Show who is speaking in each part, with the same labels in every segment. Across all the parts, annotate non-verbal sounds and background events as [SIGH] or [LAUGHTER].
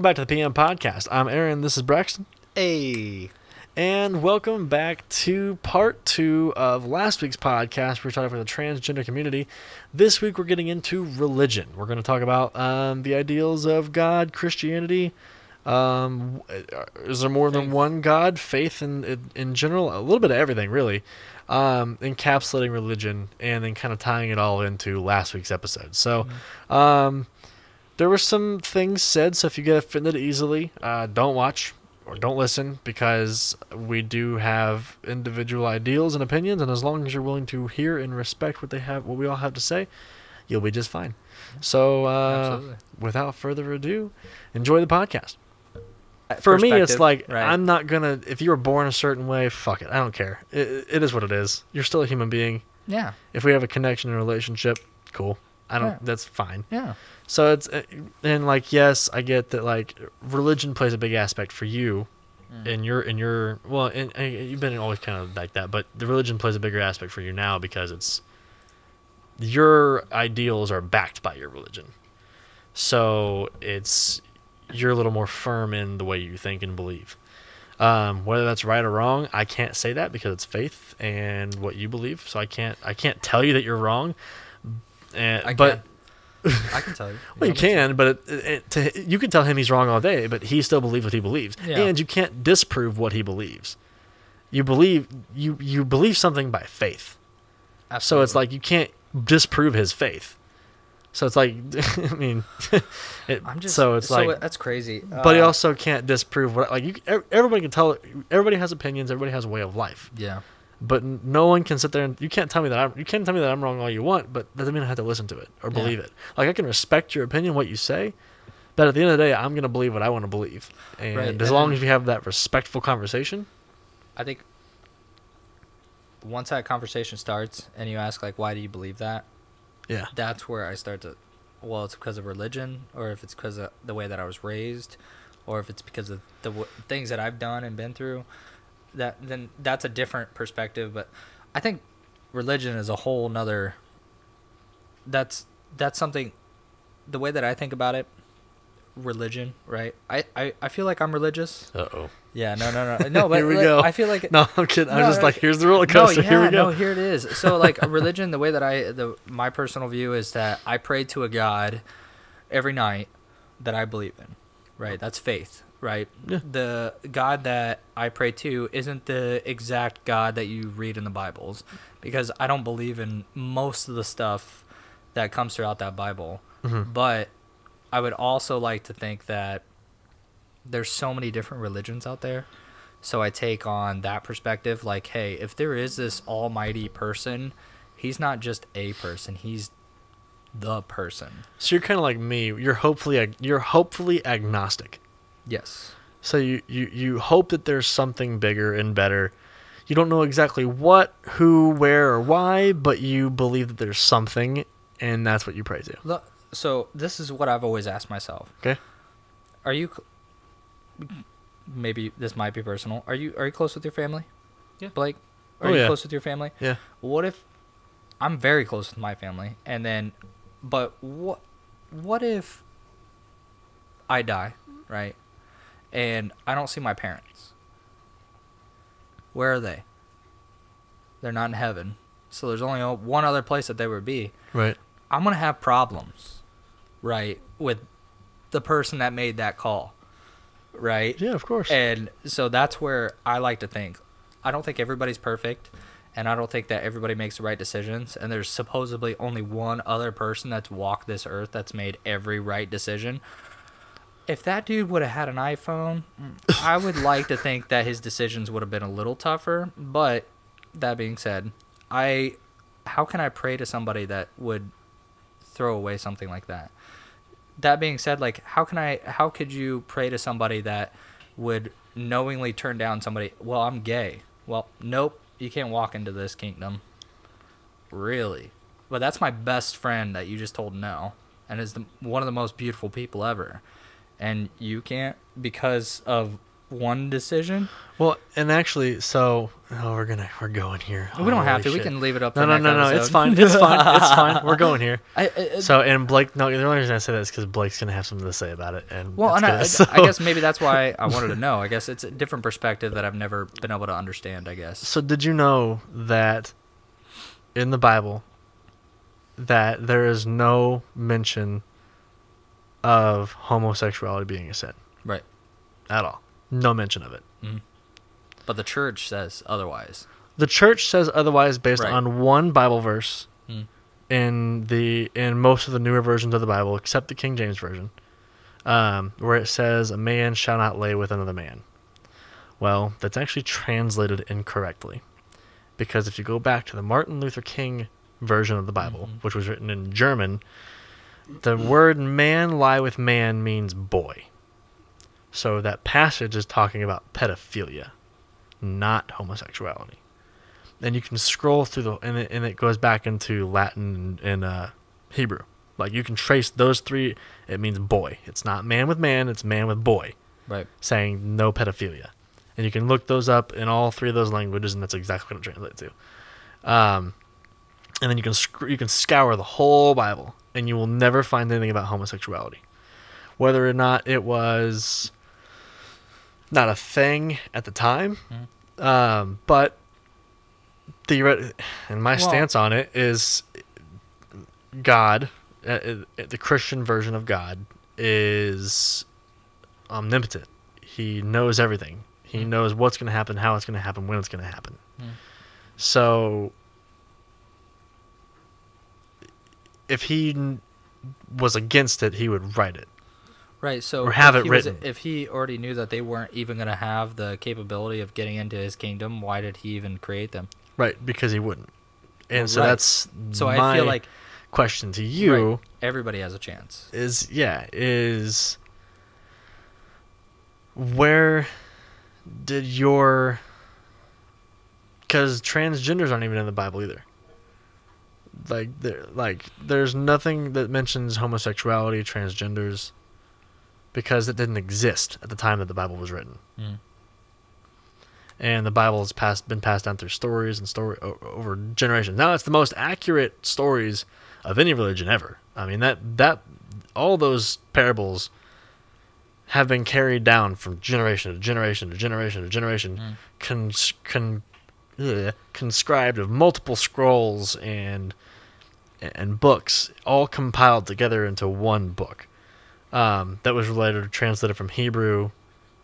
Speaker 1: Welcome back to the PM Podcast. I'm Aaron. This is Braxton.
Speaker 2: Hey.
Speaker 1: And welcome back to part two of last week's podcast. We are talking about the transgender community. This week we're getting into religion. We're going to talk about um, the ideals of God, Christianity. Um, is there more
Speaker 2: Faith.
Speaker 1: than one God? Faith in, in in general, a little bit of everything, really. Um, encapsulating religion and then kind of tying it all into last week's episode. So, um, there were some things said. So if you get offended easily, uh, don't watch or don't listen because we do have individual ideals and opinions, and as long as you're willing to hear and respect what they have, what we all have to say, you'll be just fine. So, uh, without further ado, enjoy the podcast. For me, it's like
Speaker 2: right.
Speaker 1: I'm not gonna. If you were born a certain way, fuck it. I don't care. It, it is what it is. You're still a human being.
Speaker 2: Yeah.
Speaker 1: If we have a connection and relationship, cool. I don't.
Speaker 2: Yeah.
Speaker 1: That's fine.
Speaker 2: Yeah.
Speaker 1: So it's uh, and like yes, I get that like religion plays a big aspect for you,
Speaker 2: Mm.
Speaker 1: in your in your well, and, and you've been always kind of like that, but the religion plays a bigger aspect for you now because it's your ideals are backed by your religion, so it's you're a little more firm in the way you think and believe. Um, whether that's right or wrong, I can't say that because it's faith and what you believe. So I can't I can't tell you that you're wrong. And
Speaker 2: I
Speaker 1: but
Speaker 2: can. I can tell you. [LAUGHS]
Speaker 1: well, you can, but it, it, to, you can tell him he's wrong all day, but he still believes what he believes,
Speaker 2: Yeah.
Speaker 1: and you can't disprove what he believes. You believe you you believe something by faith, so it's like you can't disprove his faith. So it's like, [LAUGHS] I mean, [LAUGHS] it,
Speaker 2: I'm just
Speaker 1: so it's
Speaker 2: so
Speaker 1: like,
Speaker 2: that's crazy.
Speaker 1: but he
Speaker 2: Uh,
Speaker 1: also can't disprove what like you. Everybody can tell. Everybody has opinions. Everybody has a way of life.
Speaker 2: yeah.
Speaker 1: But no one can sit there and you can't tell me that I'm you can't tell me that I'm wrong all you want, but that doesn't mean I have to listen to it or
Speaker 2: Yeah.
Speaker 1: believe it. Like I can respect your opinion, what you say, but at the end of the day, I'm gonna believe what I want to believe, and
Speaker 2: Right,
Speaker 1: as long as we have that respectful conversation,
Speaker 2: I think once that conversation starts and you ask like why do you believe that?
Speaker 1: yeah,
Speaker 2: That's where I start to well, it's because of religion or if it's because of the way that I was raised or if it's because of the w- things that I've done and been through that then that's a different perspective but I think religion is a whole nother that's that's something the way that I think about it religion right I I, I feel like I'm religious
Speaker 1: uh oh,
Speaker 2: yeah no no no no [LAUGHS] but
Speaker 1: Here we
Speaker 2: like,
Speaker 1: go.
Speaker 2: I feel like
Speaker 1: no, I'm kidding. I'm just
Speaker 2: no,
Speaker 1: like, here's the roller
Speaker 2: no,
Speaker 1: coaster.
Speaker 2: yeah,
Speaker 1: Here we go.
Speaker 2: no, here it is. So like [LAUGHS] religion, the way that I, the my personal view is that I pray to a God every night that I believe in. Right, that's faith. Right,
Speaker 1: Yeah.
Speaker 2: the God that I pray to isn't the exact God that you read in the Bibles, because I don't believe in most of the stuff that comes throughout that Bible.
Speaker 1: Mhm.
Speaker 2: But I would also like to think that there's so many different religions out there. So I take on that perspective like, hey, if there is this almighty person, he's not just a person, he's the person.
Speaker 1: So you're kind of like me. You're hopefully ag- you're hopefully agnostic.
Speaker 2: Yes.
Speaker 1: So you, you you hope that there's something bigger and better. You don't know exactly what, who, where, or why, but you believe that there's something, and that's what you pray to.
Speaker 2: Look, so this is what I've always asked myself.
Speaker 1: Okay.
Speaker 2: Are you maybe this might be personal. Are you are you close with your family?
Speaker 1: Yeah.
Speaker 2: Blake? Are
Speaker 1: Oh,
Speaker 2: you
Speaker 1: yeah.
Speaker 2: close with your family?
Speaker 1: Yeah.
Speaker 2: What if I'm very close with my family and then but what what if I die, right? And I don't see my parents. Where are they? They're not in heaven. So there's only one other place that they would be.
Speaker 1: Right.
Speaker 2: I'm going to have problems, right, with the person that made that call. Right?
Speaker 1: Yeah, of course.
Speaker 2: And so that's where I like to think. I don't think everybody's perfect, and I don't think that everybody makes the right decisions. And there's supposedly only one other person that's walked this earth that's made every right decision. If that dude would have had an iPhone, I would like to think that his decisions would have been a little tougher. But that being said, I how can I pray to somebody that would throw away something like that? that being said, like how can I how could you pray to somebody that would knowingly turn down somebody, well, I'm gay. Well, nope, you can't walk into this kingdom. Really? But that's my best friend that you just told no and is the, one of the most beautiful people ever. And you can't because of one decision.
Speaker 1: Well, and actually, so oh, we're gonna we're going here.
Speaker 2: we don't have to.
Speaker 1: Holy
Speaker 2: We can leave it up.
Speaker 1: No, no, no, no. It's fine. It's fine. It's [LAUGHS] fine. We're going here.
Speaker 2: I,
Speaker 1: So, and Blake, no, the only reason I say that is because Blake's gonna have something to say about it, and
Speaker 2: well, and I,
Speaker 1: so-
Speaker 2: I guess maybe that's why I wanted to [LAUGHS] know. I guess it's a different perspective that I've never been able to understand. I guess.
Speaker 1: So, did you know that in the Bible that there is no mention of homosexuality being a sin
Speaker 2: Right.
Speaker 1: at all? No mention of it.
Speaker 2: But the church says otherwise.
Speaker 1: The church says otherwise based
Speaker 2: Right.
Speaker 1: on one Bible verse
Speaker 2: Hmm.
Speaker 1: in the in most of the newer versions of the Bible, except the King James version, um, where it says, "A man shall not lay with another man." Well, that's actually translated incorrectly, because if you go back to the Martin Luther King version of the Bible,
Speaker 2: Mhm.
Speaker 1: which was written in German, the word "man lie with man" means boy. So that passage is talking about pedophilia, not homosexuality and you can scroll through the and it, and it goes back into Latin and, and uh, Hebrew. Like you can trace those three. It means boy. It's not man with man. It's man with boy.
Speaker 2: Right.
Speaker 1: Saying no pedophilia, and you can look those up in all three of those languages, and that's exactly what it translates to. Um, and then you can sc- you can scour the whole Bible, and you will never find anything about homosexuality, whether or not it was not a thing at the time. Um, but theoret- and my
Speaker 2: Well-
Speaker 1: stance on it is God, uh, uh, the Christian version of God, is omnipotent. He knows everything. He knows what's going to happen, how it's going to happen, when it's going to happen.
Speaker 2: Mm.
Speaker 1: So, if he was against it, he would write it.
Speaker 2: Right. So
Speaker 1: Or have it
Speaker 2: he was-
Speaker 1: written.
Speaker 2: if he already knew that they weren't even going to have the capability of getting into his kingdom, why did he even create them?
Speaker 1: Right, because he wouldn't. And so
Speaker 2: Right.
Speaker 1: that's
Speaker 2: So
Speaker 1: my
Speaker 2: I feel like
Speaker 1: question to you.
Speaker 2: right, everybody has a chance.
Speaker 1: is yeah is where did your because transgenders aren't even in the bible either like there like there's nothing that mentions homosexuality transgenders because it didn't exist at the time that the bible was written
Speaker 2: Mm.
Speaker 1: and the bible has passed been passed down through stories and story over generations now it's the most accurate stories of any religion ever i mean that that all those parables have been carried down from generation to generation to generation to generation
Speaker 2: Mm.
Speaker 1: cons- con- ugh, conscribed of multiple scrolls and and books all compiled together into one book um, that was later translated from hebrew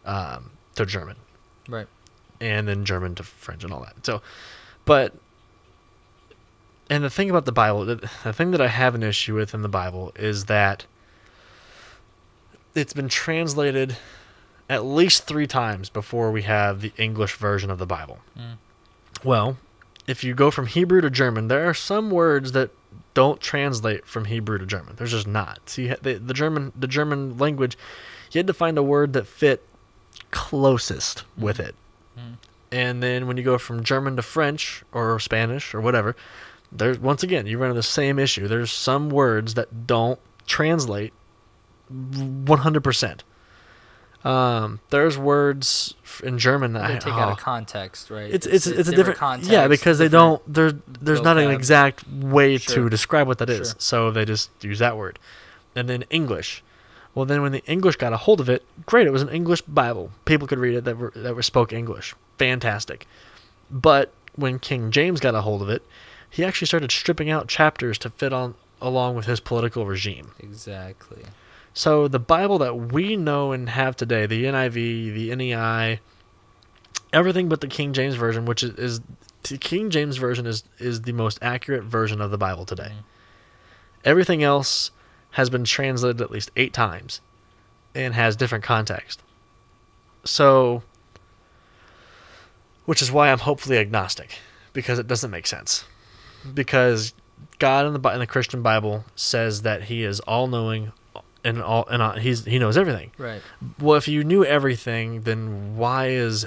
Speaker 1: um, to german
Speaker 2: Right.
Speaker 1: and then German to French and all that. So, but and the thing about the Bible, the, the thing that I have an issue with in the Bible is that it's been translated at least three times before we have the English version of the Bible.
Speaker 2: Mm.
Speaker 1: Well, if you go from Hebrew to German, there are some words that don't translate from Hebrew to German. There's just not. See, the, the German the German language, you had to find a word that fit closest with it.
Speaker 2: Mm.
Speaker 1: And then when you go from German to French or Spanish or whatever, there's once again you run into the same issue. There's some words that don't translate 100%. Um, there's words in German that
Speaker 2: They
Speaker 1: I
Speaker 2: take out
Speaker 1: oh,
Speaker 2: of context, right?
Speaker 1: it's it's it's, a different, context, yeah because they don't there there's not an exact way
Speaker 2: Sure.
Speaker 1: to describe what that is.
Speaker 2: Sure.
Speaker 1: so they just use that word. And then english. Well then when the english got a hold of it great it was an english bible. People could read it that were that were spoke english. Fantastic. But when king james got a hold of it he actually started stripping out chapters to fit on along with his political regime.
Speaker 2: Exactly.
Speaker 1: So the Bible that we know and have today, the NIV, the NEI, everything but the King James version, which is, is the King James version is is the most accurate version of the Bible today.
Speaker 2: Mhm.
Speaker 1: Everything else has been translated at least 8 times and has different context. So which is why I'm hopefully agnostic because it doesn't make sense. Because God in the in the Christian Bible says that he is all-knowing and all and all, he's he knows everything.
Speaker 2: Right.
Speaker 1: Well, if you knew everything, then why is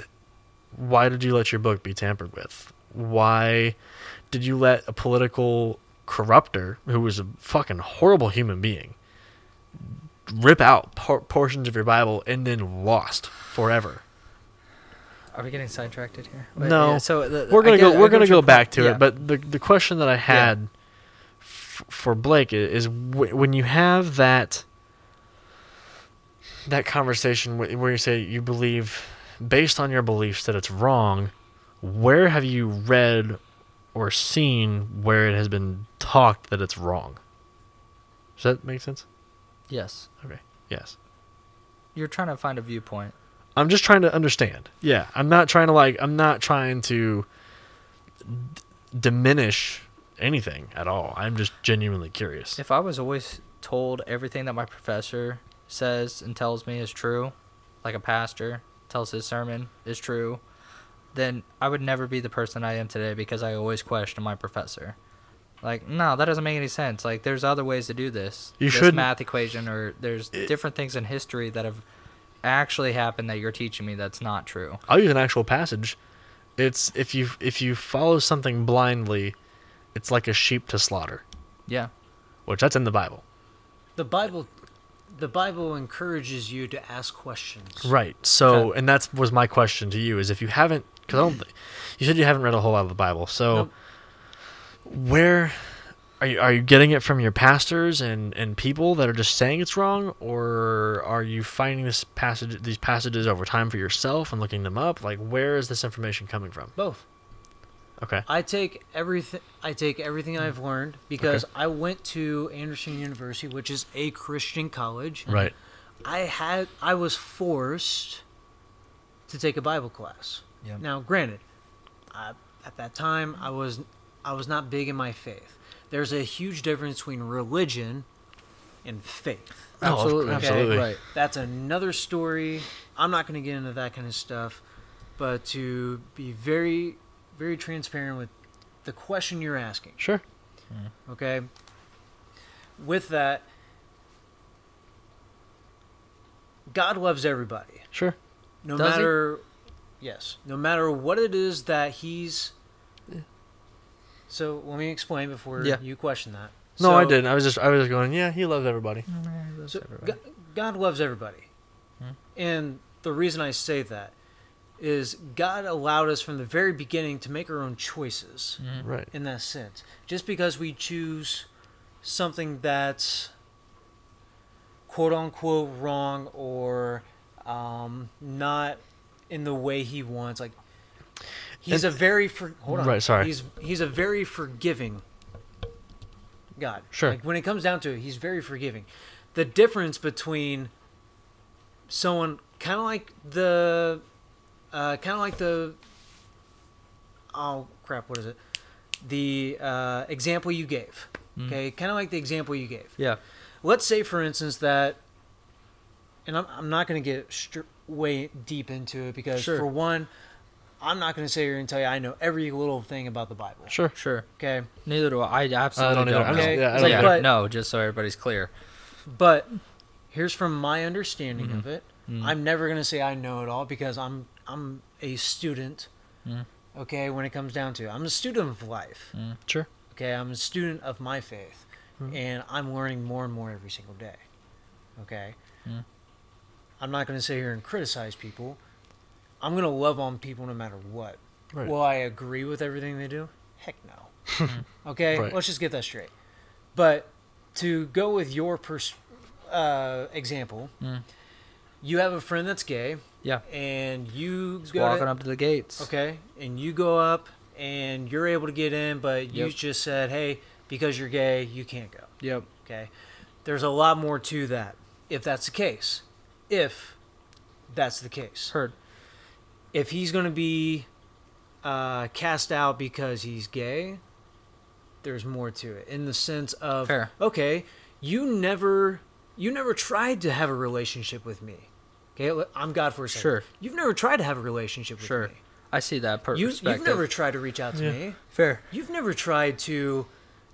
Speaker 1: why did you let your book be tampered with? Why did you let a political corrupter who was a fucking horrible human being rip out por- portions of your Bible and then lost forever?
Speaker 2: Are we getting sidetracked here?
Speaker 1: No.
Speaker 2: so the,
Speaker 1: we're gonna
Speaker 2: get-
Speaker 1: go we're gonna go back to
Speaker 2: yeah.
Speaker 1: it but the the question that i had f- for blake is w- when you have that that conversation where you say you believe based on your beliefs that it's wrong where have you read or seen where it has been talked that it's wrong does that make sense
Speaker 2: yes, Okay.
Speaker 1: yes
Speaker 2: you're trying to find a viewpoint.
Speaker 1: I'm just trying to understand. Yeah, I'm not trying to like. I'm not trying to d- diminish anything at all. I'm just genuinely curious.
Speaker 2: If I was always told everything that my professor says and tells me is true, like a pastor tells his sermon is true, then I would never be the person I am today because I always question my professor. Like, no, that doesn't make any sense. Like, there's other ways to do this.
Speaker 1: You shouldn't-
Speaker 2: math equation, or there's different things in history that have actually happened that you're teaching me that's not true.
Speaker 1: I'll use an actual passage. It's if you if you follow something blindly, it's like a sheep to slaughter,
Speaker 2: Yeah.
Speaker 1: which that's in the Bible.
Speaker 3: The Bible, the Bible encourages you to ask questions.
Speaker 1: Right. So,
Speaker 2: Okay.
Speaker 1: and that was my question to you: is if you haven't, because I don't, you said you haven't read a whole lot of the Bible. So,
Speaker 3: Nope.
Speaker 1: where are you? Are you getting it from your pastors and and people that are just saying it's wrong, or are you finding this passage, these passages over time for yourself and looking them up? Like, where is this information coming from?
Speaker 3: Both.
Speaker 1: Okay.
Speaker 3: I take everything. I take everything I've learned because I went to Anderson University, which is a Christian college.
Speaker 1: Right.
Speaker 3: I had. I was forced to take a Bible class.
Speaker 2: Yeah.
Speaker 3: Now, granted, I, at that time I was I was not big in my faith. There's a huge difference between religion and faith.
Speaker 1: Oh, of-
Speaker 2: Absolutely.
Speaker 1: absolutely.
Speaker 2: Right.
Speaker 3: That's another story. I'm not going to get into that kind of stuff, but to be very, very transparent with the question you're asking,
Speaker 1: Sure.
Speaker 3: okay? With that, God loves everybody.
Speaker 1: Sure.
Speaker 3: No
Speaker 2: Does he?
Speaker 3: matter, yes, no matter what it is that He's. So let me explain before
Speaker 2: Yeah.
Speaker 3: you question that.
Speaker 1: No, I didn't. I was just I was just going. Yeah, he loves everybody.
Speaker 3: So, Go- God loves everybody.
Speaker 2: Hmm.
Speaker 3: And the reason I say that is God allowed us from the very beginning to make our own choices
Speaker 1: Right.
Speaker 3: in that sense. Just because we choose something that's quote unquote wrong or um, not in the way he wants, like he's
Speaker 1: And-
Speaker 3: a very for, hold on.
Speaker 1: Right, sorry.
Speaker 3: He's he's a very forgiving God.
Speaker 1: Sure.
Speaker 3: Like when it comes down to it, he's very forgiving. The difference between someone kind of like the uh, kind of like the oh crap what is it the uh, example you gave
Speaker 2: Mm.
Speaker 3: okay kind of like the example you gave
Speaker 2: Yeah.
Speaker 3: let's say for instance that and i'm, I'm not going to get str- way deep into it because
Speaker 2: Sure.
Speaker 3: for one i'm not going to sit here and tell you i know every little thing about the bible
Speaker 1: Sure.
Speaker 2: Sure.
Speaker 3: okay
Speaker 2: Neither do I. I absolutely
Speaker 1: don't
Speaker 2: don't.
Speaker 1: I'm
Speaker 2: know.
Speaker 1: just- yeah, I don't
Speaker 3: like, but-
Speaker 2: no, just so everybody's clear.
Speaker 3: But here's from my understanding of it.
Speaker 2: Mhm.
Speaker 3: I'm never gonna say I know it all because I'm I'm a student.
Speaker 2: Mhm.
Speaker 3: Okay, when it comes down to it, I'm a student of life.
Speaker 1: Sure.
Speaker 3: Okay, I'm a student of my faith,
Speaker 1: Mhm.
Speaker 3: and I'm learning more and more every single day. Okay,
Speaker 2: Mhm.
Speaker 3: I'm not gonna sit here and criticize people. I'm gonna love on people no matter what.
Speaker 1: Right.
Speaker 3: Will I agree with everything they do? Heck no. [LAUGHS] okay,
Speaker 1: Right.
Speaker 3: let's just get that straight. But to go with your pers- uh, example,
Speaker 2: Mm.
Speaker 3: You have a friend that's gay,
Speaker 2: Yeah.
Speaker 3: and you go
Speaker 2: walking
Speaker 3: to,
Speaker 2: up to the gates.
Speaker 3: okay, and you go up, and you're able to get in, but you
Speaker 2: Yep.
Speaker 3: just said, hey, because you're gay, you can't go.
Speaker 2: Yep.
Speaker 3: Okay, there's a lot more to that. If that's the case, if that's the case,
Speaker 2: Heard.
Speaker 3: if he's going to be uh, cast out because he's gay, there's more to it in the sense of
Speaker 2: Fair.
Speaker 3: okay, you never you never tried to have a relationship with me. Okay, I'm God for a second.
Speaker 2: Sure.
Speaker 3: You've never tried to have a relationship with
Speaker 2: Sure.
Speaker 3: me.
Speaker 2: I see that per-
Speaker 3: You,
Speaker 2: perspective.
Speaker 3: you've never tried to reach out to
Speaker 1: Yeah.
Speaker 3: me.
Speaker 2: fair.
Speaker 3: You've never tried to,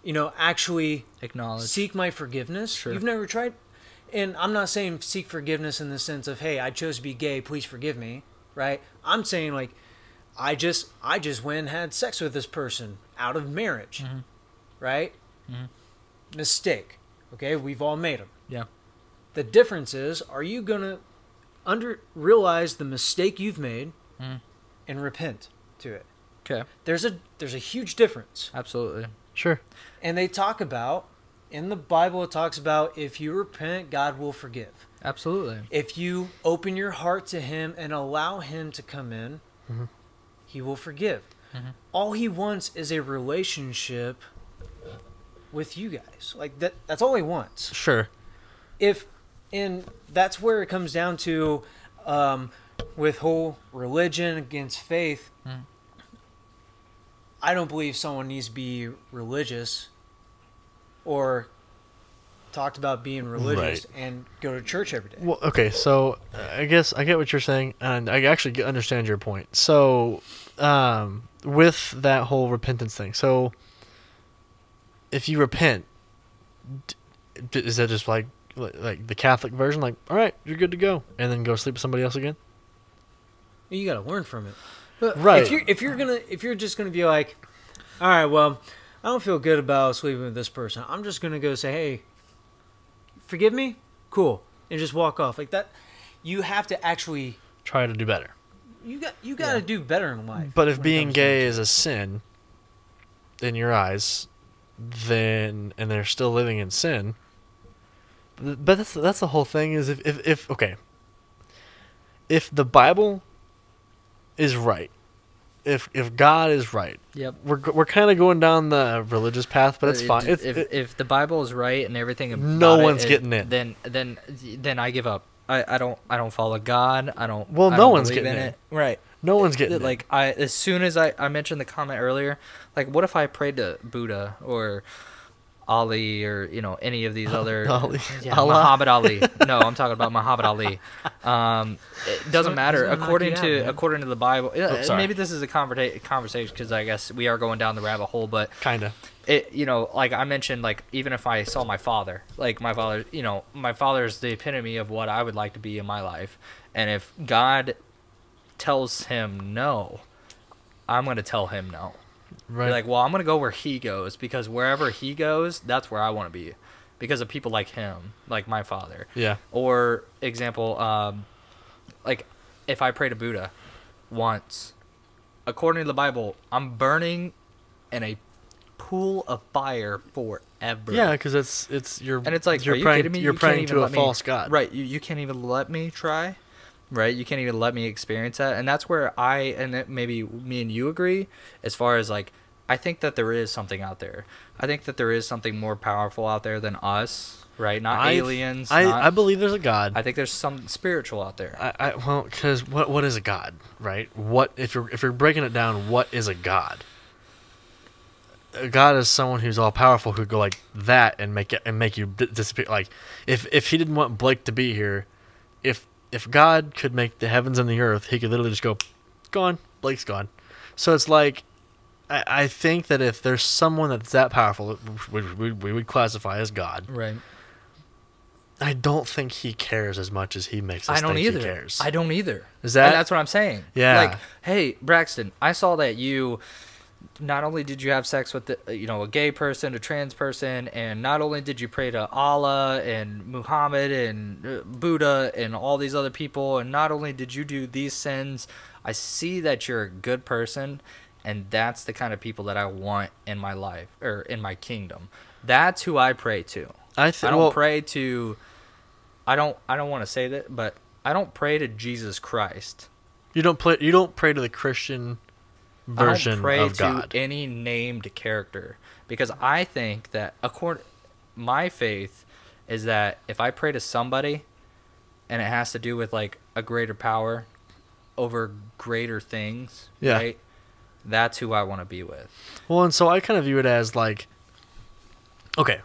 Speaker 3: you know, actually
Speaker 2: Acknowledge.
Speaker 3: seek my forgiveness.
Speaker 2: Sure.
Speaker 3: You've never tried, and I'm not saying seek forgiveness in the sense of, hey, I chose to be gay, please forgive me, right? I'm saying like, I just I just went and had sex with this person out of marriage,
Speaker 2: Mm-hmm.
Speaker 3: right?
Speaker 2: Mhm.
Speaker 3: Mistake. Okay, we've all made them.
Speaker 2: Yeah.
Speaker 3: The difference is, are you gonna under realize the mistake you've made,
Speaker 2: Mhm.
Speaker 3: and repent to it.
Speaker 2: Okay.
Speaker 3: There's a there's a huge difference.
Speaker 2: Absolutely.
Speaker 1: Sure.
Speaker 3: And they talk about in the Bible it talks about if you repent, God will forgive.
Speaker 2: Absolutely.
Speaker 3: If you open your heart to him and allow him to come in,
Speaker 1: Mhm.
Speaker 3: he will forgive.
Speaker 2: Mhm.
Speaker 3: All he wants is a relationship with you guys. Like that that's all he wants.
Speaker 1: Sure.
Speaker 3: if and that's where it comes down to um, with whole religion against faith
Speaker 2: Mm.
Speaker 3: i don't believe someone needs to be religious or talked about being religious and go to church every day
Speaker 1: Well, okay, so uh, I guess I get what you're saying, and I actually understand your point. So, um, with that whole repentance thing, so if you repent, is that just like li- like the Catholic version? Like, all right, you're good to go, and then go sleep with somebody else again?
Speaker 3: you got to learn from it But
Speaker 1: Right.
Speaker 3: if you're if you're gonna if you're just gonna be like all right well i don't feel good about sleeping with this person i'm just gonna go say hey forgive me cool and just walk off like that you have to actually
Speaker 1: Try to do better.
Speaker 3: you got you got to do better in life.
Speaker 1: But if being gay is a sin in your eyes, then and they're still living in sin. But that's that's the whole thing. Is if if, if okay, if the Bible is right, if if God is right,
Speaker 2: Yep.
Speaker 1: we're we're kind of going down the religious path, but it's
Speaker 2: Uh,
Speaker 1: fine.
Speaker 2: If,
Speaker 1: It's,
Speaker 2: if,
Speaker 1: it-
Speaker 2: if the Bible is right and everything, about
Speaker 1: No one's
Speaker 2: is-
Speaker 1: getting in.
Speaker 2: Then then then I give up. I, I don't I don't follow God. I don't.
Speaker 1: Well,
Speaker 2: I
Speaker 1: no
Speaker 2: don't
Speaker 1: one's getting
Speaker 2: in
Speaker 1: in.
Speaker 2: it. Right.
Speaker 1: no one's getting it.
Speaker 2: like I as soon as I I mentioned the comment earlier, like what if I prayed to Buddha or Ali or you know any of these [LAUGHS] other [LAUGHS]
Speaker 1: Ali.
Speaker 2: yeah, Muhammad Ali. [LAUGHS] No, I'm talking about Muhammad Ali. Um, it doesn't
Speaker 3: He's
Speaker 2: matter
Speaker 3: gonna
Speaker 2: according
Speaker 3: out,
Speaker 2: to according to the Bible. yeah,
Speaker 1: Oh,
Speaker 2: maybe this is a conversa- conversation because I guess we are going down the rabbit hole, but
Speaker 1: kind of.
Speaker 2: it you know like i mentioned like even if i saw my father like my father you know my father is the epitome of what i would like to be in my life and if god tells him no i'm going to tell him no
Speaker 1: Right.
Speaker 2: Be like well i'm going to go where he goes because wherever he goes that's where i want to be because of people like him like my father
Speaker 1: yeah.
Speaker 2: or example um like if i pray to buddha once according to the bible i'm burning in a pool of fire forever
Speaker 1: Yeah, because it's it's you're
Speaker 2: and it's like
Speaker 1: you're
Speaker 2: are you
Speaker 1: praying
Speaker 2: kidding me
Speaker 1: you're
Speaker 2: You
Speaker 1: praying to a
Speaker 2: me-
Speaker 1: false god.
Speaker 2: right you, you can't even let me try right you can't even let me experience that and that's where i and it, maybe me and you agree as far as like i think that there is something out there i think that there is something more powerful out there than us right not
Speaker 1: I-
Speaker 2: aliens
Speaker 1: I
Speaker 2: not-
Speaker 1: I believe there's a god.
Speaker 2: I think there's some spiritual out there.
Speaker 1: I, I well, because what what is a god, right? What if you're if you're breaking it down? What is a god? A god is someone who's all powerful who go like that and make it and make you di- disappear. Like if if he didn't want Blake to be here, if if God could make the heavens and the earth, he could literally just go, gone. Blake's gone. So it's like. I I think that if there's someone that's that powerful, which we, we would classify as God,
Speaker 2: Right.
Speaker 1: I don't think he cares as much as he makes us
Speaker 2: I don't
Speaker 1: think
Speaker 2: either.
Speaker 1: he cares.
Speaker 2: I don't either.
Speaker 1: Is that-
Speaker 2: And that's what I'm saying.
Speaker 1: Yeah.
Speaker 2: Like, hey, Braxton, I saw that you not only did you have sex with the, you know a gay person, a trans person, and not only did you pray to Allah and Muhammad and uh, Buddha and all these other people, and not only did you do these sins, I see that you're a good person, and that's the kind of people that I want in my life or in my kingdom. That's who I pray to.
Speaker 1: I
Speaker 2: I don't
Speaker 1: Well,
Speaker 2: pray to I don't I don't want to say that, but I don't pray to Jesus Christ.
Speaker 1: you don't play. You don't pray to the Christian version
Speaker 2: don't pray
Speaker 1: of
Speaker 2: to
Speaker 1: God.
Speaker 2: any named character because I think that according my faith is that if I pray to somebody and it has to do with like a greater power over greater things,
Speaker 1: Yeah.
Speaker 2: right? That's who I want to be with.
Speaker 1: Well, and so I kind of view it as like, okay,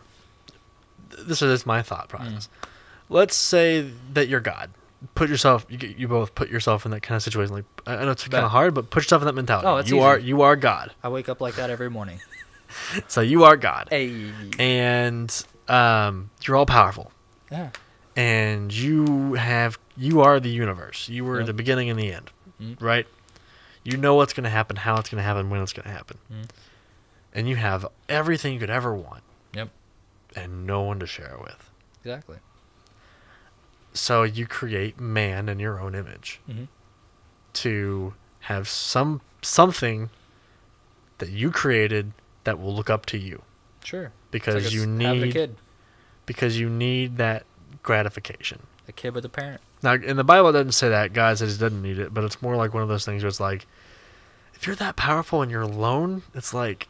Speaker 1: this is my thought process. Mm. Let's say that you're God. Put yourself. You, you both put yourself in that kind of situation. Like I know it's kind of hard, but put yourself in that mentality.
Speaker 2: Oh, it's
Speaker 1: you
Speaker 2: easy.
Speaker 1: are you are God.
Speaker 2: I wake up like that every morning. [LAUGHS] [LAUGHS]
Speaker 1: So you are God,
Speaker 2: Hey.
Speaker 1: and um, you're all powerful.
Speaker 2: Yeah.
Speaker 1: and you have you are the universe. You were
Speaker 2: Yep.
Speaker 1: the beginning and the end,
Speaker 2: Mhm.
Speaker 1: right? You know what's going to happen, how it's going to happen, when it's going to happen,
Speaker 2: Mhm.
Speaker 1: and you have everything you could ever want,
Speaker 2: Yep.
Speaker 1: and no one to share it with.
Speaker 2: Exactly.
Speaker 1: So you create man in your own image
Speaker 2: Mhm.
Speaker 1: to have some something that you created that will look up to you
Speaker 2: Sure.
Speaker 1: because you
Speaker 2: like a
Speaker 1: need
Speaker 2: kid,
Speaker 1: because you need that gratification.
Speaker 2: a kid with a parent.
Speaker 1: Now, in the Bible, it doesn't say that God says He doesn't need it, but it's more like one of those things where it's like, if you're that powerful and you're alone, it's like,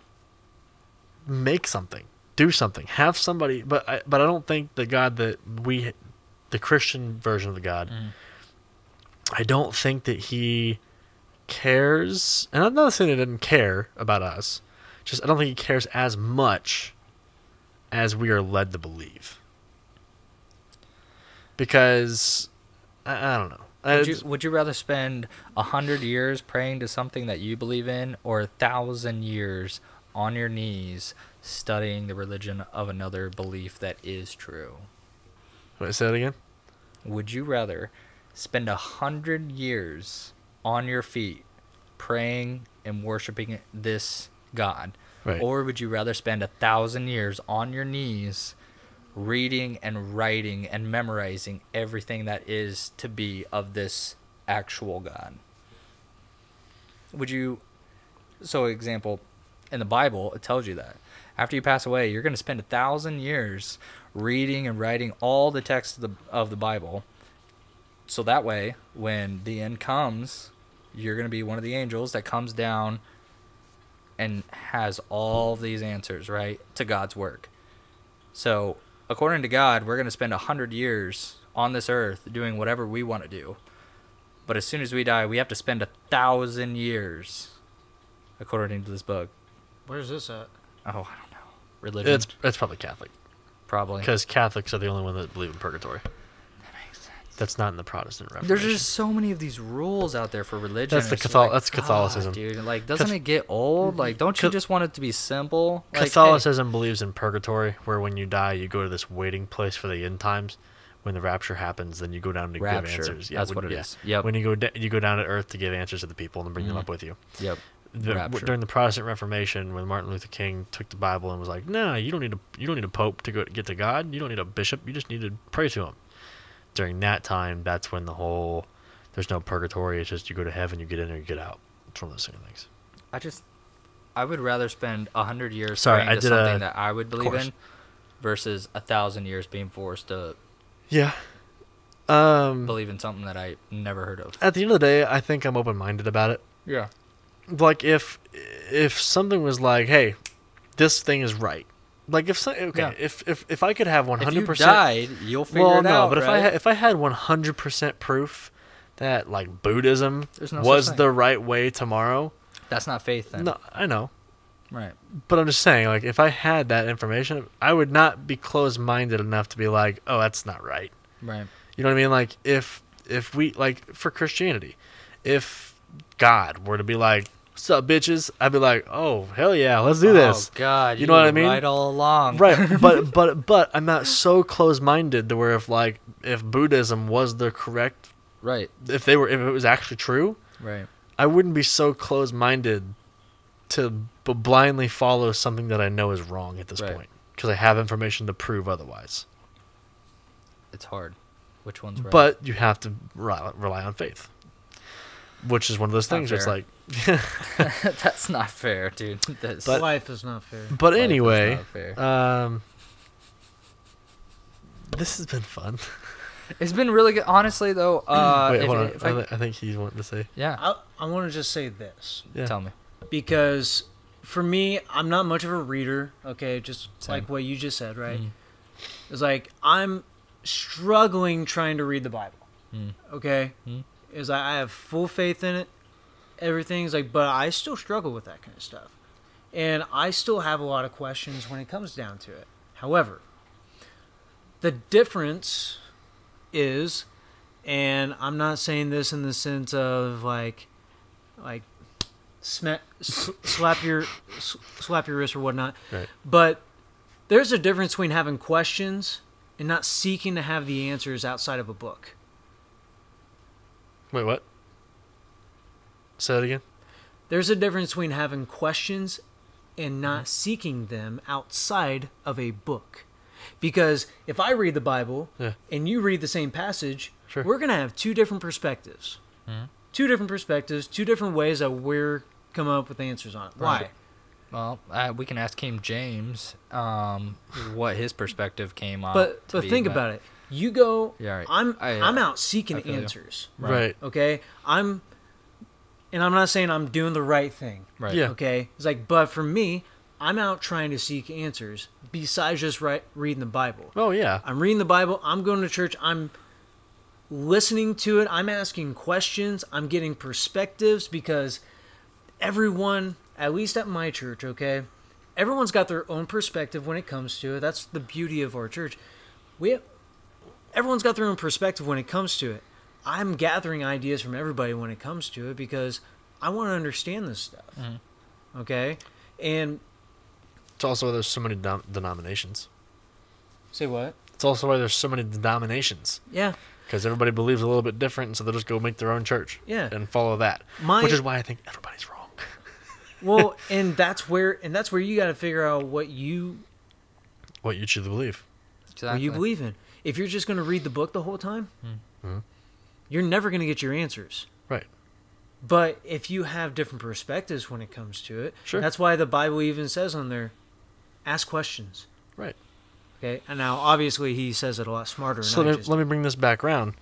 Speaker 1: make something, do something, have somebody. But I, but I don't think the God that we, the Christian version of the God,
Speaker 2: Mhm.
Speaker 1: I don't think that He cares. And I'm not saying He doesn't care about us. Just I don't think He cares as much as we are led to believe. Because I, I don't know.
Speaker 2: Would you, would you rather spend a hundred years praying to something that you believe in, or a thousand years on your knees studying the religion of another belief that is true?
Speaker 1: Wait, say that again.
Speaker 2: Would you rather spend a hundred years on your feet praying and worshiping this God,
Speaker 1: Right.
Speaker 2: or would you rather spend a thousand years on your knees reading and writing and memorizing everything that is to be of this actual God? Would you so example in the Bible it tells you that after you pass away you're going to spend a thousand years reading and writing all the text of the, of the Bible so that way when the end comes you're going to be one of the angels that comes down and has all these answers right to God's work so according to God we're going to spend a hundred years on this earth doing whatever we want to do but as soon as we die we have to spend a thousand years according to this book
Speaker 3: Where's this at?
Speaker 2: Oh, I don't know. Religion,
Speaker 1: It's it's probably Catholic
Speaker 2: probably.
Speaker 1: because Catholics are the only one that believe in purgatory.
Speaker 2: That makes sense.
Speaker 1: That's not in the Protestant Reformation.
Speaker 2: There's just so many of these rules out there for religion.
Speaker 1: That's the
Speaker 2: It's just
Speaker 1: Cathol-
Speaker 2: like,
Speaker 1: that's Catholicism.
Speaker 2: God, dude. Like, doesn't
Speaker 1: Cath-
Speaker 2: it get old? Like, don't you
Speaker 1: Cath-
Speaker 2: just want it to be simple? Like, hey,
Speaker 1: Catholicism believes in purgatory, where when you die, you go to this waiting place for the end times. When the rapture happens, then you go down to
Speaker 2: Rapture.
Speaker 1: give answers.
Speaker 2: That's
Speaker 1: when-
Speaker 2: what it is. Yep.
Speaker 1: When you go, da- you go down to earth to give answers to the people and bring them
Speaker 2: Mhm.
Speaker 1: up with you.
Speaker 2: Yep.
Speaker 1: The, w- during the Protestant Reformation, when Martin Luther King took the Bible and was like, "No, you don't need a you don't need a pope to go get to God. You don't need a bishop. You just need to pray to him." During that time, that's when the whole there's no purgatory. It's just you go to heaven, you get in or you get out. It's one of those kind of things.
Speaker 2: I just, I would rather spend a hundred years
Speaker 1: Sorry,
Speaker 2: praying
Speaker 1: I
Speaker 2: to
Speaker 1: did
Speaker 2: something
Speaker 1: a
Speaker 2: that I would believe
Speaker 1: course.
Speaker 2: in, versus a thousand years being forced to
Speaker 1: Yeah. Um.
Speaker 2: believe in something that I never heard of.
Speaker 1: At the end of the day, I think I'm open minded about it.
Speaker 2: Yeah.
Speaker 1: Like if if something was like, "Hey, this thing is right," like if so, okay,
Speaker 2: Yeah.
Speaker 1: if if if I could have 100
Speaker 2: If you
Speaker 1: percent
Speaker 2: died, you'll figure
Speaker 1: well,
Speaker 2: it
Speaker 1: no,
Speaker 2: out.
Speaker 1: but if I
Speaker 2: right?
Speaker 1: had, if I had 100% proof that like Buddhism
Speaker 2: no
Speaker 1: was the right way tomorrow,
Speaker 2: that's not faith then.
Speaker 1: no, I know,
Speaker 2: Right.
Speaker 1: but I'm just saying, like if I had that information, I would not be closed-minded enough to be like, oh, that's not right.
Speaker 2: Right.
Speaker 1: You know what I mean? Like if if we like for Christianity, if God were to be like, "What's up, bitches?" I'd be like, "Oh, hell yeah, let's do oh, this."
Speaker 2: Oh God,
Speaker 1: You know what I mean?
Speaker 2: Right all along.
Speaker 1: right [LAUGHS] but but but i'm not so close-minded to where if like if buddhism was the correct
Speaker 2: Right.
Speaker 1: if they were if it was actually true
Speaker 2: Right.
Speaker 1: i wouldn't be so close-minded to b- blindly follow something that i know is wrong at this
Speaker 2: Right.
Speaker 1: point because i have information to prove otherwise
Speaker 2: It's hard. Which one's right?
Speaker 1: but you have to rely, rely on faith which is one of those
Speaker 2: Not
Speaker 1: things it's like [LAUGHS] [LAUGHS]
Speaker 2: that's not fair, dude. [LAUGHS] That's,
Speaker 1: But-
Speaker 3: Life is not fair.
Speaker 1: but
Speaker 2: life
Speaker 1: anyway
Speaker 2: fair.
Speaker 1: um this has been fun
Speaker 2: it's been really good. Honestly, though, [CLEARS THROAT] uh,
Speaker 1: wait
Speaker 2: if,
Speaker 1: hold on
Speaker 2: if
Speaker 1: I,
Speaker 2: I,
Speaker 1: I think he's wanting to say
Speaker 2: yeah,
Speaker 3: I, I want to just say this
Speaker 1: yeah
Speaker 2: tell me.
Speaker 3: because for me, I'm not much of a reader. Okay, just
Speaker 2: Same.
Speaker 3: like what you just said, right?
Speaker 2: Mm.
Speaker 3: It's like I'm struggling trying to read the Bible.
Speaker 2: Mm.
Speaker 3: Okay,
Speaker 2: Mm.
Speaker 3: Is I I have full faith in it. Everything's like, but I still struggle with that kind of stuff, and I still have a lot of questions when it comes down to it. However, the difference is, and I'm not saying this in the sense of like, like, sma- s- slap your s- slap your wrist or whatnot,
Speaker 1: right
Speaker 3: but there's a difference between having questions and not seeking to have the answers outside of a book.
Speaker 1: Wait what say that again
Speaker 3: There's a difference between having questions and not seeking them outside of a book. Because if I read the Bible
Speaker 1: Yeah.
Speaker 3: and you read the same passage,
Speaker 1: Sure.
Speaker 3: we're going to have two different perspectives.
Speaker 2: Mhm.
Speaker 3: two different perspectives, two different ways that we're coming up with answers on it. Why?
Speaker 2: Right. Well, uh, we can ask King James um, what his perspective came on.
Speaker 3: But but think about it. You go.
Speaker 2: Yeah, right.
Speaker 3: I'm
Speaker 2: I, uh,
Speaker 3: I'm out seeking
Speaker 2: I you.
Speaker 3: answers.
Speaker 1: Right.
Speaker 3: Okay. I'm, and I'm not saying I'm doing the right thing.
Speaker 2: Right.
Speaker 1: Yeah.
Speaker 3: Okay. It's like, but for me, I'm out trying to seek answers besides just right, reading the Bible.
Speaker 1: Oh yeah.
Speaker 3: I'm reading the Bible. I'm going to church. I'm listening to it. I'm asking questions. I'm getting perspectives because everyone, at least at my church, okay, everyone's got their own perspective when it comes to it. That's the beauty of our church. We, everyone's got their own perspective when it comes to it. I'm gathering ideas from everybody when it comes to it because I want to understand this stuff. Mm-hmm. Okay, and
Speaker 1: It's also why there's so many dom- denominations.
Speaker 3: say what?
Speaker 1: It's also why there's so many denominations
Speaker 3: Yeah,
Speaker 1: because everybody believes a little bit different, and so they'll just go make their own church.
Speaker 3: Yeah.
Speaker 1: And follow that,
Speaker 3: My-
Speaker 1: which is why I think everybody's wrong. [LAUGHS]
Speaker 3: well, and that's where and that's where you got to figure out what you
Speaker 1: What you truly believe.
Speaker 3: what you believe in. If you're just going to read the book the whole time,
Speaker 1: Mhm.
Speaker 3: you're never going to get your answers.
Speaker 1: Right.
Speaker 3: But if you have different perspectives when it comes to it,
Speaker 1: Sure.
Speaker 3: that's why the Bible even says on there, ask questions.
Speaker 1: Right.
Speaker 3: Okay. And now, obviously, he says it a lot smarter.
Speaker 1: So
Speaker 3: than I
Speaker 1: let,
Speaker 3: just
Speaker 1: let me bring this back around.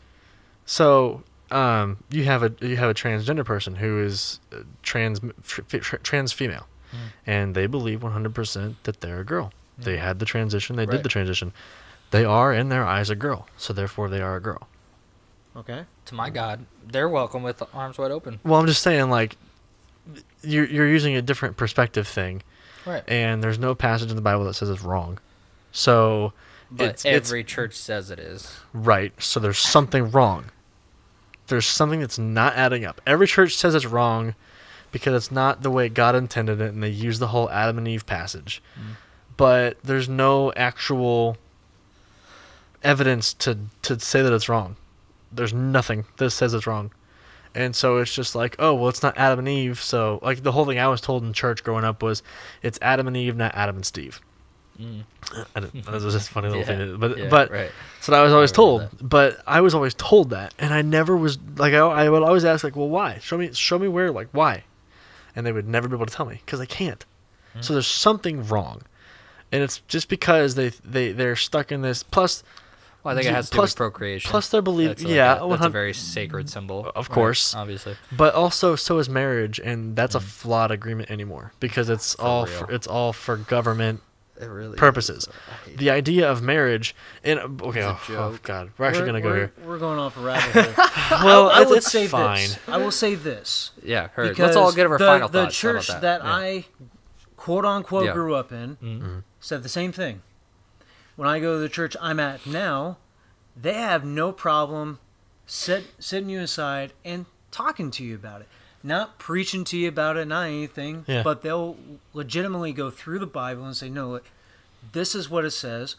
Speaker 1: So um, you have a you have a transgender person who is uh, trans tr- tr- trans female, and they believe 100% that they're a girl. They had the transition. They
Speaker 2: Right.
Speaker 1: did the transition. They are in their eyes a girl, so therefore they are a girl.
Speaker 3: Okay.
Speaker 2: To my God, they're welcome with arms wide open.
Speaker 1: Well, I'm just saying, like, you're you're using a different perspective thing,
Speaker 2: Right.
Speaker 1: and there's no passage in the Bible that says it's wrong. So
Speaker 2: But
Speaker 1: it's, it's
Speaker 2: every church says it is.
Speaker 1: right. So there's something wrong. There's something that's not adding up. Every church says it's wrong because it's not the way God intended it, and they use the whole Adam and Eve passage. Mm. But there's no actual evidence to to say that it's wrong. There's nothing that says it's wrong. And so it's just like, oh, well, it's not Adam and Eve. So, like, the whole thing I was told in church growing up was it's Adam and Eve, not Adam and Steve.
Speaker 2: Mm. [LAUGHS]
Speaker 1: That was just a funny little [LAUGHS]
Speaker 2: Yeah,
Speaker 1: thing. But,
Speaker 2: yeah,
Speaker 1: but
Speaker 2: right.
Speaker 1: so I was always
Speaker 2: I
Speaker 1: told,
Speaker 2: remember
Speaker 1: but I was always told that, and I never was like I, I would always ask like, well, why? Show me, show me where, like, why? And they would never be able to tell me because I can't.
Speaker 2: Hmm.
Speaker 1: So there's something wrong, and it's just because they they they're stuck in this. Plus,
Speaker 2: Well, I think it has to
Speaker 1: plus-
Speaker 2: do with procreation.
Speaker 1: plus their belief,
Speaker 2: That's like
Speaker 1: yeah,
Speaker 2: a, that's a very sacred symbol.
Speaker 1: Of
Speaker 2: right,
Speaker 1: course.
Speaker 2: obviously.
Speaker 1: but also so is marriage, and that's a flawed agreement anymore because it's all
Speaker 2: Hmm.
Speaker 1: for, it's all for government
Speaker 2: It really
Speaker 1: purposes. The idea of marriage, and okay, oh, oh god, we're actually
Speaker 3: We're-
Speaker 1: gonna go
Speaker 3: we're-
Speaker 1: here.
Speaker 3: We're going off a rabbit [LAUGHS] hole. [LAUGHS]
Speaker 1: Well,
Speaker 3: I
Speaker 1: it's,
Speaker 3: would
Speaker 1: it's
Speaker 3: say
Speaker 1: fine.
Speaker 3: this. I will say this.
Speaker 2: Yeah, heard.
Speaker 3: Because
Speaker 2: Let's all get our
Speaker 3: the,
Speaker 2: final
Speaker 3: the
Speaker 2: thoughts. How about
Speaker 3: church
Speaker 2: that,
Speaker 3: that,
Speaker 2: Yeah.
Speaker 3: I quote unquote
Speaker 2: Yeah.
Speaker 3: grew up in
Speaker 2: Mhm.
Speaker 3: said the same thing. When I go to the church I'm at now, they have no problem sit, sitting you aside and talking to you about it. Not preaching to you about it, not anything,
Speaker 1: Yeah.
Speaker 3: but they'll legitimately go through the Bible and say, no, look, this is what it says.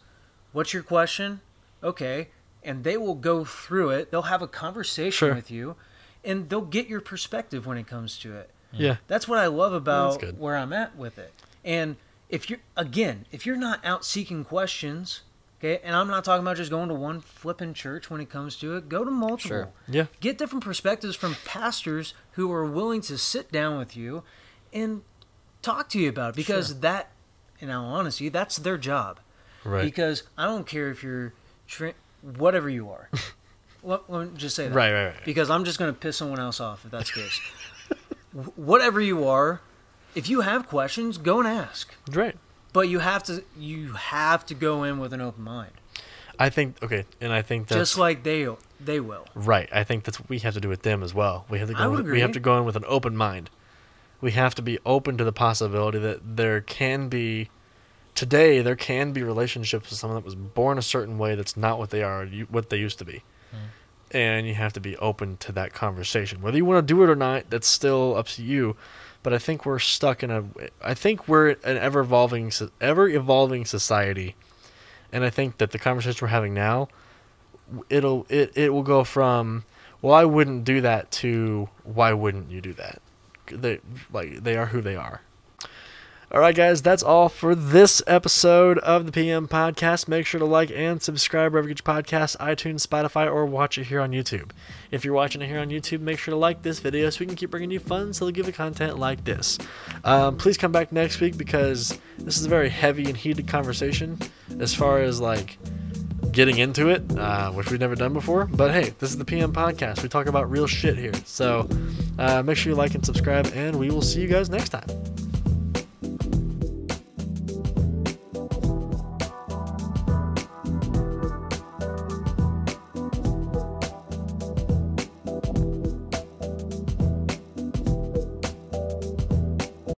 Speaker 3: What's your question? Okay. And they will go through it. They'll have a conversation
Speaker 1: Sure.
Speaker 3: with you and they'll get your perspective when it comes to it.
Speaker 1: Yeah,
Speaker 3: That's what I love about where I'm at with it. And if you're again, if you're not out seeking questions, okay, and I'm not talking about just going to one flipping church when it comes to it, go to multiple.
Speaker 2: Sure.
Speaker 1: yeah.
Speaker 3: Get different perspectives from pastors who are willing to sit down with you and talk to you about it because
Speaker 2: Sure.
Speaker 3: that in all honesty, that's their job.
Speaker 1: Right.
Speaker 3: Because I don't care if you're tra- whatever you are. [LAUGHS] let, let me just say that
Speaker 1: Right, right, right.
Speaker 3: because I'm just going to piss someone else off if that's the case. [LAUGHS] Whatever you are, if you have questions, go and ask.
Speaker 1: Right.
Speaker 3: But you have to you have to go in with an open mind,
Speaker 1: I think okay, and I think that's
Speaker 3: just like they they will.
Speaker 1: right. I think that's what we have to do with them as well. We have to
Speaker 3: I
Speaker 1: go.
Speaker 3: would
Speaker 1: With, we have to go in with an open mind. We have to be open to the possibility that there can be today there can be relationships with someone that was born a certain way that's not what they are what they used to be. Hmm. And you have to be open to that conversation. Whether you want to do it or not, that's still up to you. But I think we're stuck in a I think we're an ever evolving ever evolving society. And I think that the conversation we're having now it'll it, it will go from well I wouldn't do that to why wouldn't you do that they like they are who they are All right, guys, that's all for this episode of the PM Podcast. Make sure to like and subscribe wherever you get your podcasts, iTunes, Spotify, or watch it here on YouTube. If you're watching it here on YouTube, make sure to like this video so we can keep bringing you fun, give content like this. Um, please come back next week because this is a very heavy and heated conversation as far as like getting into it, uh, which we've never done before. But hey, this is the PM Podcast. We talk about real shit here. So uh, make sure you like and subscribe, and we will see you guys next time.